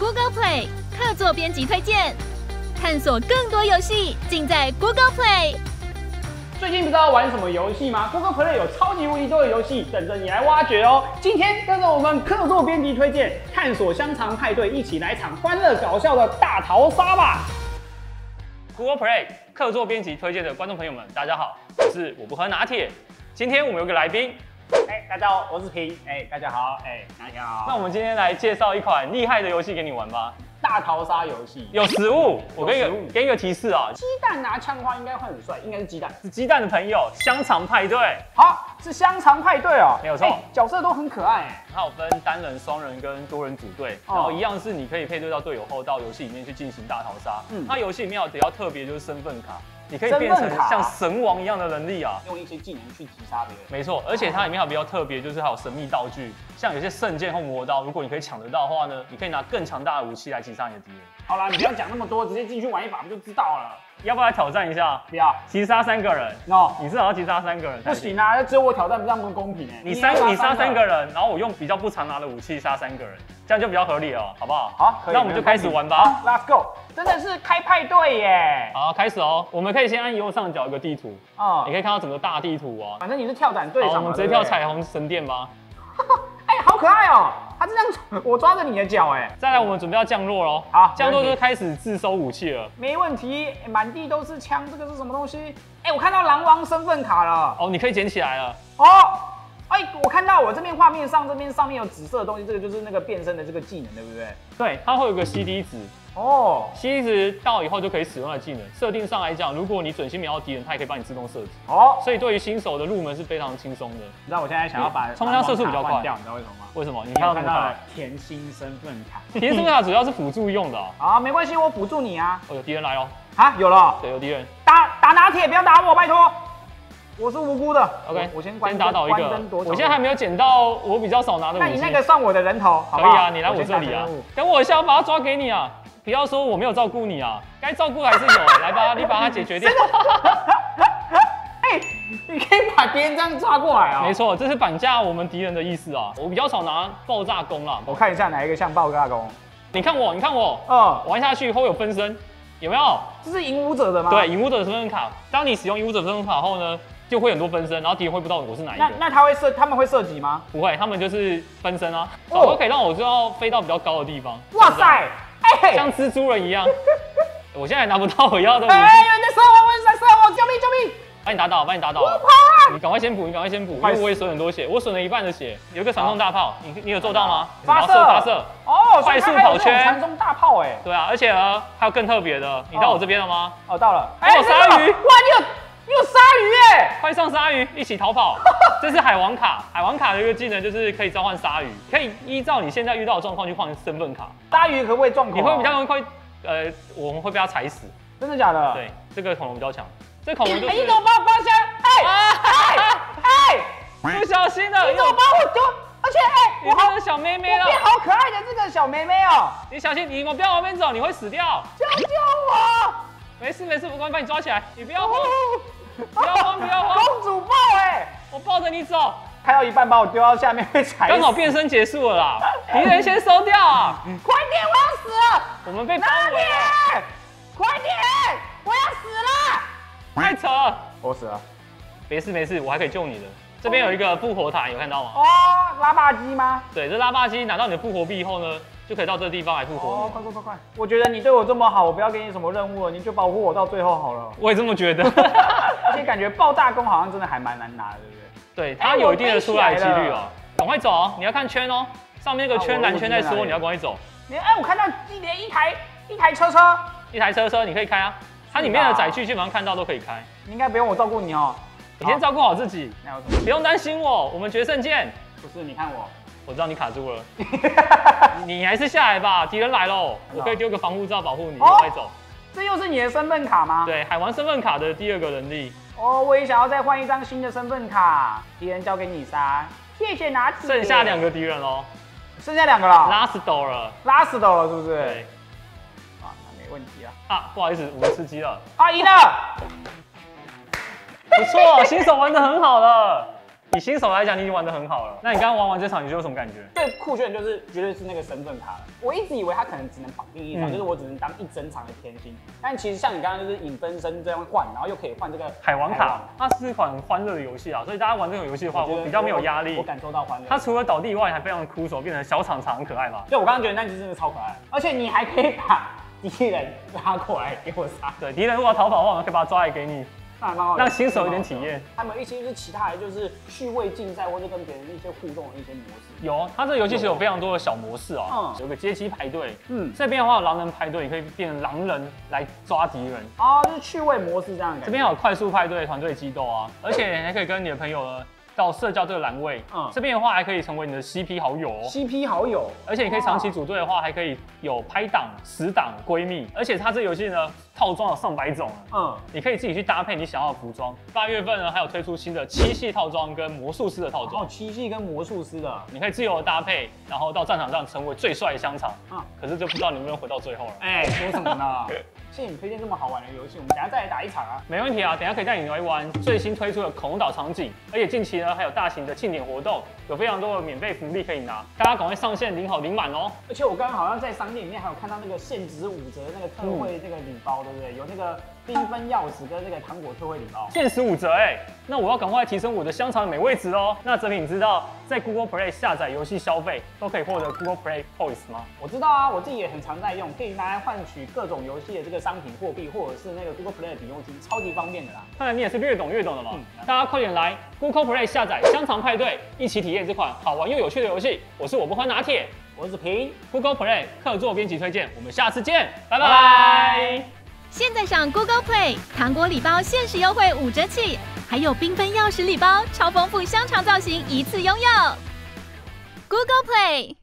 Google Play 客座编辑推荐，探索更多游戏尽在 Google Play。最近不知道玩什么游戏吗？Google Play 有超级无敌多的游戏等着你来挖掘哦。今天跟着我们客座编辑推荐，探索香肠派对，一起来场欢乐搞笑的大逃杀吧！Google Play 客座编辑推荐的观众朋友们，大家好，我是我不喝拿铁。今天我们有个来宾，哎、大家好，我是平。哎、大家好。哎、大家好。那我们今天来介绍一款厉害的游戏给你玩吧。大逃杀游戏有食物，我给你个给你个提示啊，鸡蛋拿枪的话，应该会很帅，应该是鸡蛋。是鸡蛋的朋友香肠派对，好，是香肠派对哦，没有错哎角色都很可爱哎。它有分单人、双人跟多人组队，哦然后一样是你可以配对到队友后到游戏里面去进行大逃杀。嗯它游戏里面有比较特别就是身份卡，你可以变成像神王一样的能力啊。用一些技能去击杀别人。没错，而且它里面还有比较特别，就是还有神秘道具，像有些圣剑或魔刀，如果你可以抢得到的话呢，你可以拿更强大的武器来击杀你的敌人。好啦，你不要讲那么多，直接进去玩一把不就知道了？要不要来挑战一下？不要击杀三个人，，no，你至少要击杀三个人不行啊，只有我挑战，这样不公平哎。你三你杀三个人，然后我用比较不常拿的武器杀三个人，这样就比较合理了，好不好？好，可以那我们就开始玩吧。好，Let's go，真的是开派对耶！好，开始哦。我们可以先按右上角一个地图，哦你可以看到整个大地图哦。反正你是跳伞队，长，我们直接跳彩虹神殿吧。可爱哦！他这样，我抓着你的脚，哎，再来，我们准备要降落喽。好降落就开始自收武器了。没问题，哎满地都是枪，这个是什么东西？哎，我看到狼王身份卡了。哦，你可以捡起来了。哦，哎，我看到我这边画面上这边上面有紫色的东西，这个就是那个变身的这个技能，对不对？对，它会有个 CD 值哦，，CD 值到以后就可以使用的技能。设定上来讲，如果你准心瞄到敌人，它也可以帮你自动射击。哦，所以对于新手的入门是非常轻松的。你知道我现在想要把冲枪射速比较快掉，你知道为什么吗？为什么？你你看到什么卡看到了？甜心身份卡。铁身卡主要是辅助用的哦。好，没关系，我辅助你啊。哦，有敌人来哦。啊，有了，对，有敌人。打打拿铁，不要打我，拜托。我是无辜的。OK，我我先关先打倒一个我现在还没有捡到我比较少拿的武器。那你那个算我的人头，好不好？可以啊，你来我这里啊。等我一下，我把它抓给你啊！不要说我没有照顾你啊，该照顾还是有。来吧，你把它解决掉。哎，你可以把别人这样抓过来啊。没。错，这是绑架我们敌人的意思啊。我比较少拿爆炸弓啦。我看一下哪一个像爆炸弓。你看我，你看我，嗯，玩下去会有分身，有没有？这是影武者的吗？对，。影武者的身份卡，当你使用影武者身份卡后呢，就会很多分身，然后敌人会不知道我是哪一那个。那他会射，他们会射击吗？不会，他们就是分身啊，哦早都可以让我就要飞到比较高的地方。哇塞！哎，像蜘蛛人一样。我现在还拿不到我要的武器，哎，有人在射我，有人在射我，救命救命！把你打倒，把你打倒。我跑啊！你赶快先补，你赶快先补，因为我也损很多血，我损了一半的血。有一个传送大炮，你你有做到吗？发射发射。哦，快速跑圈传送大炮哎。对啊，而且呢，还有更特别的，你到我这边了吗？哦，到了。还有鲨鱼哇，你有你有鲨鱼哎！快上鲨鱼，一起逃跑。这是海王卡，海王卡的一个技能就是可以召唤鲨鱼，可以依照你现在遇到的状况去换身份卡。鲨鱼可不可以撞？你会比较容易快，呃，我们会被它踩死。真的假的？。对，这个恐龙比较强，这恐龙就你怎么把我放下？哎哎哎！不小心的，你怎么把我丢？而且哎，我好你变成小妹妹了。好可爱的这个小妹妹哦！你小心，你往不要往那边走，你会死掉。救救我！没事没事，我刚把你抓起来，你不要慌，不要慌不要慌，公主抱哎！我抱着你走。开到一半把我丢到下面被 踩。刚好变身结束了啦，敌人先收掉啊，快点，我要死了！我们被包围了，快点！我要死了！太扯了。我死了。没事没事，我还可以救你的。这边有一个复活塔，有看到吗？哦，拉霸机吗？对，这拉霸机拿到你的复活币以后呢，就可以到这个地方来复活哦，快快快快！我觉得你对我这么好，我不要给你什么任务了，你就保护我到最后好了。我也这么觉得。而且感觉爆大功好像真的还蛮难拿的，对不对？对，它有一定的出来的几率哦。赶快走哦，你要看圈哦，上面那个圈蓝圈在说，你要赶快走。你哎，我看到一连一台一台车车，一台车车你可以开啊，它里面的载具基本上看到都可以开。你应该不用我照顾你哦。你先照顾好自己？不用担心我，我们决胜见。不是，你看我。我知道你卡住了，你 你还是下来吧，敌人来喽，我可以丢个防护罩保护你，快走。这又是你的身份卡吗？。对，海王身份卡的第二个能力，哦，我也想要再换一张新的身份卡，敌人交给你杀。谢谢拿铁。剩下两，个敌人喽，剩下两个了，拉死斗了。拉死斗了，是不是？对。啊，那没问题啊。啊，不好意思，我们吃鸡了。啊，赢了！不错，新手玩的很好了。以新手来讲，你已经玩得很好了。那你刚刚玩完这场，你就有什么感觉？最酷炫的就是绝对是那个身份卡了。我一直以为它可能只能绑定一场，嗯就是我只能当一整场的甜心。但其实像你刚刚就是影分身这样换，然后又可以换这个海王卡，它是一款很欢乐的游戏啊，所以大家玩这种游戏的话，我比较没有压力我。感受到欢乐。它除了倒地以外，还非常的酷手，变成小场场很可爱嘛。对我刚刚觉得那只真的超可爱，而且你还可以把敌人拉过来给我杀，对，敌人如果要逃跑的话，我们可以把他抓来给你，让新手有点体验。他们一些就是其他的就是趣味竞赛或者跟别人一些互动的一些模式。有，它这个游戏其实有非常多的小模式哦嗯，有个街机排队，嗯，这边的话有狼人排队，你可以变成狼人来抓敌人。哦，就是趣味模式这样的。这边有快速派对、团队激斗啊，而且你还可以跟你的朋友呢到社交这个栏位，嗯这边的话还可以成为你的 CP 好友哦。CP 好友，而且你可以长期组队的话，还可以有拍档、死党、闺蜜，而且它这游戏呢套装有上百种啊，嗯，你可以自己去搭配你想要的服装。八月份呢还有推出新的七系套装跟魔术师的套装，七系跟魔术师的，你可以自由的搭配，然后到战场上成为最帅的香肠。嗯可是就不知道你能不能回到最后了。哎，说什么呢？谢谢你推荐这么好玩的游戏，我们等下再来打一场啊。没问题啊，等下可以带你来玩最新推出的恐龙岛场景，而且近期呢还有大型的庆典活动，有非常多的免费福利可以拿，大家赶快上线领好领满哦。而且我刚刚好像在商店里面还有看到那个限值五折的那个特惠那个礼包，对不对？有那个缤纷钥匙跟这个糖果特惠礼包。限时五折哎，那我要赶快提升我的香肠的美味值哦。那泽平你知道在 Google Play 下载游戏消费都可以获得 Google Play Points 吗？我知道啊，我自己也很常在用，可以拿来换取各种游戏的这个商品货币，或者是那个 Google Play 的抵用金，超级方便的啦。看来你也是略懂略懂的嘛。嗯大家快点来 Google Play 下载香肠派对，一起体验这款好玩又有趣的游戏。我是我不欢拿铁我是平，，Google Play 客座编辑推荐，我们下次见，拜拜拜拜现在上 Google Play，糖果礼包限时优惠五折起，还有缤纷钥匙礼包，超丰富香肠造型一次拥有。Google Play。